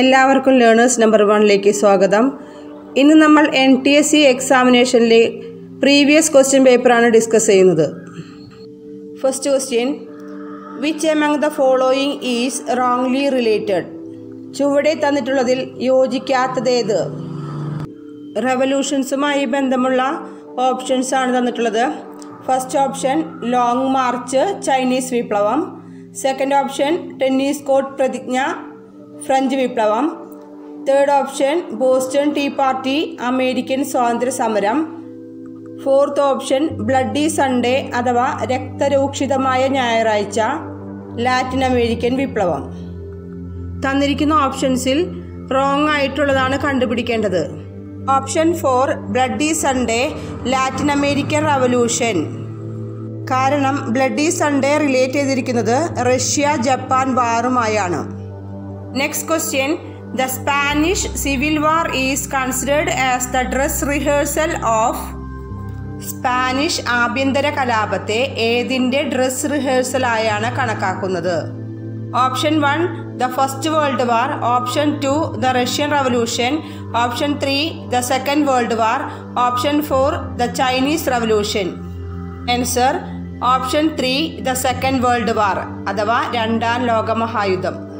എല്ലാവർക്കും learners number വണ്ണിലേക്ക് സ്വാഗതം. ഇന്ന് നമ്മൾ എൻ ടി എസ് സി എക്സാമിനേഷനിലെ പ്രീവിയസ് ക്വസ്റ്റ്യൻ പേപ്പറാണ് ഡിസ്കസ് ചെയ്യുന്നത്. First question which among the following is wrongly related ചുവടെ തന്നിട്ടുള്ളതിൽ യോജിക്കാത്തതേത്? റെവല്യൂഷൻസുമായി ബന്ധമുള്ള ഓപ്ഷൻസ് ആണ് തന്നിട്ടുള്ളത്. First option long march Chinese വിപ്ലവം. സെക്കൻഡ് ഓപ്ഷൻ ടെന്നീസ് കോർട്ട് പ്രതിജ്ഞ. ഫ്രഞ്ച് വിപ്ലവം. Third option Boston tea party American സ്വാതന്ത്ര്യ സമരം. ഫോർത്ത് ഓപ്ഷൻ ബ്ലഡി സൺഡേ അഥവാ രക്തരൂക്ഷിതമായ ഞായറാഴ്ച ലാറ്റിൻ അമേരിക്കൻ വിപ്ലവം. തന്നിരിക്കുന്ന ഓപ്ഷൻസിൽ റോങ് ആയിട്ടുള്ളതാണ് കണ്ടുപിടിക്കേണ്ടത്. Option four bloody Sunday Latin American revolution കാരണം ബ്ലഡി സൺഡേ റിലേറ്റ് ചെയ്തിരിക്കുന്നത് Russia Japan വാറുമായാണ്. Next question the Spanish civil war is considered as the dress rehearsal of Spanish ആഭ്യന്തര കലാപത്തെ ഏതിന്റെ ഡ്രസ് റിഹേഴ്സൽ ആയാണ് കണക്കാക്കുന്നത്? Option one the first world war option two the Russian revolution option three the second world war option four the Chinese revolution answer option three the second world war അഥവാ രണ്ടാം ലോകമഹായുദ്ധം.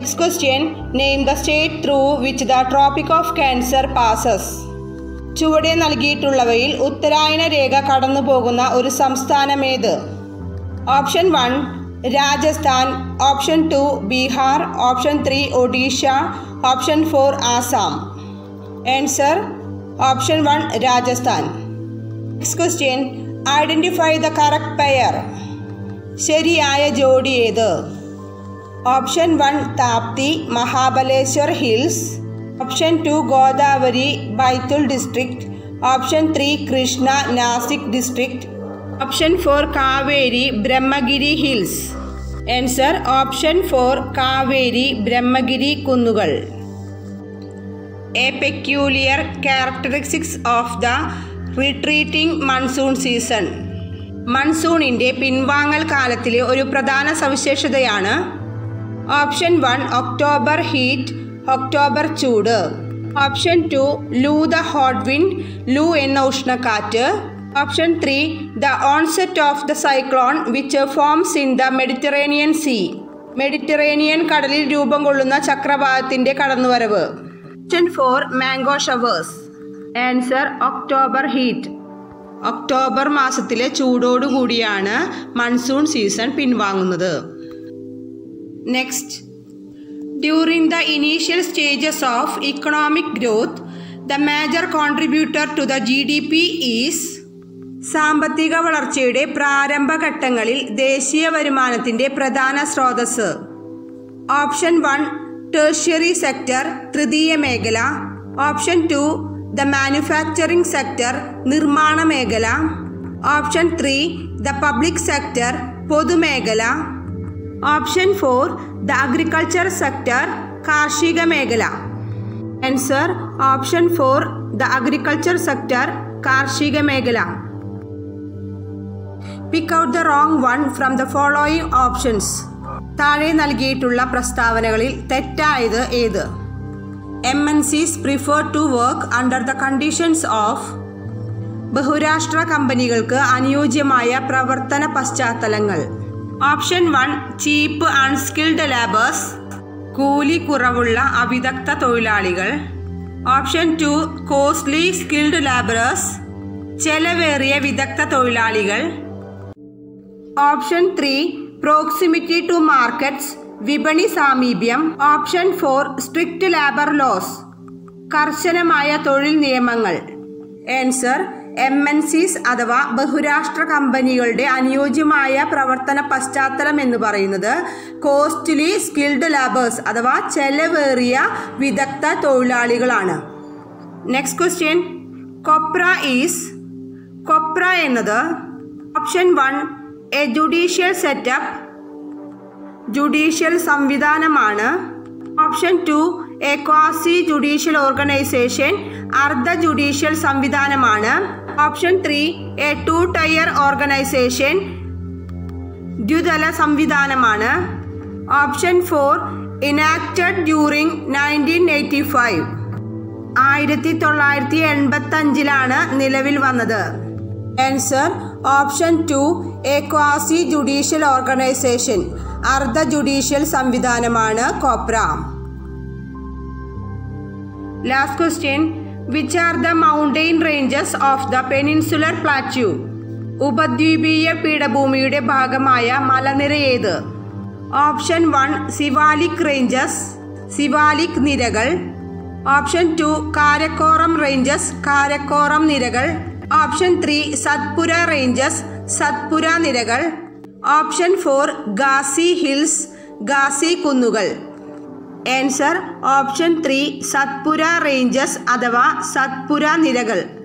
Next question name the state through which the Tropic of Cancer passes. ചുവടെ നൽകിയിട്ടുള്ളവയിൽ ഉത്തരായന രേഖ കടന്നു പോകുന്ന ഒരു സംസ്ഥാനമേത് option one Rajasthan. Option two Bihar. Option three Odisha. Option four Assam. Answer option one Rajasthan. Next question identify the correct pair ശരിയായ ജോഡി ഏത്? Option one Tapti Mahabaleshwar hills. Option two Godavari Betul district. Option three Krishna Nashik district. Option four Kaveri Brahmagiri hills. Answer option four Kaveri Brahmagiri കുന്നുകൾ. A peculiar characteristics of the retreating monsoon season. മൺസൂണിന്റെ പിൻവാങ്ങൽ കാലത്തിലെ ഒരു പ്രധാന സവിശേഷതയാണ് option one October heat October ചൂട്. Option two loo the hot wind loo എന്ന ഉഷ്ണക്കാറ്റ്. Option three the onset of the cyclone which forms in the Mediterranean sea. Mediterranean കടലിൽ രൂപം കൊള്ളുന്ന ചക്രവാതത്തിന്റെ കടന്നുവരവ്. Option four mango showers. Answer October heat. October മാസത്തിലെ ചൂടോടുകൂടിയാണ് monsoon season പിൻവാങ്ങുന്നത്. Next during the initial stages of economic growth the major contributor to the G D P is സാമ്പത്തിക വളർച്ചയുടെ പ്രാരംഭഘട്ടങ്ങളിൽ ദേശീയ വരുമാനത്തിന്റെ പ്രധാന സ്രോതസ് ഓപ്ഷൻ വൺ ടേഴ്ഷ്യറി സെക്ടർ തൃതീയ മേഖല. Option two the manufacturing sector നിർമ്മാണ മേഖല. Option three the public sector പൊതുമേഖല. Option four the agriculture sector കാർഷിക മേഖല. Answer option four the agriculture sector കാർഷിക മേഖല. Pick out the wrong one from the following options താഴെ നൽകിയിട്ടുള്ള പ്രസ്താവനകളിൽ തെറ്റായത് ഏത്? M N Cs prefer to work under the conditions of ബഹുരാഷ്ട്ര കമ്പനികൾക്ക് അനുയോജ്യമായ പ്രവർത്തന പശ്ചാത്തലങ്ങൾ. Option one cheap unskilled labours കൂലി കുറവുള്ള അവിദഗ്ധ തൊഴിലാളികൾ. Option two costly skilled labourers ചെലവേറിയ വിദഗ്ധ തൊഴിലാളികൾ. Option three proximity to markets വിപണി സാമീപ്യം. Option four strict labour laws കർശനമായ തൊഴിൽ നിയമങ്ങൾ. ആൻസർ എം എൻ സിസ് അഥവാ ബഹുരാഷ്ട്ര കമ്പനികളുടെ അനുയോജ്യമായ പ്രവർത്തന പശ്ചാത്തലം എന്ന് പറയുന്നത് കോസ്റ്റ്ലി സ്കിൽഡ് ലാബേഴ്സ് അഥവാ ചെലവേറിയ വിദഗ്ധ തൊഴിലാളികളാണ്. നെക്സ്റ്റ് ക്വസ്റ്റ്യൻ കൊപ്ര ഈസ് കൊപ്ര എന്നത് option one a judicial setup judicial സംവിധാനമാണ്. Option two a quasi judicial organisation അർദ്ധ ജുഡീഷ്യൽ സംവിധാനമാണ്. Option three a two tier organisation ദ്വിതല സംവിധാനമാണ്. Option four enacted during nineteen eighty five ആയിരത്തി തൊള്ളായിരത്തി എൺപത്തി അഞ്ചിലാണ് നിലവിൽ വന്നത്. Answer option two a quasi judicial organisation അർദ്ധ ജുഡീഷ്യൽ സംവിധാനമാണ് COPRA. Last question which are the mountain ranges of the peninsular plateau ഉപദ്വീപീയ പീഠഭൂമിയുടെ ഭാഗമായ മലനിര ഏത്? Option one Siwalik ranges Siwalik നിരകൾ. Option two Karakoram ranges Karakoram നിരകൾ. Option three Satpura ranges Satpura നിരകൾ. Option four Khasi hills Khasi കുന്നുകൾ. Answer option three Satpura ranges അഥവാ സത്പുര നിരകൾ.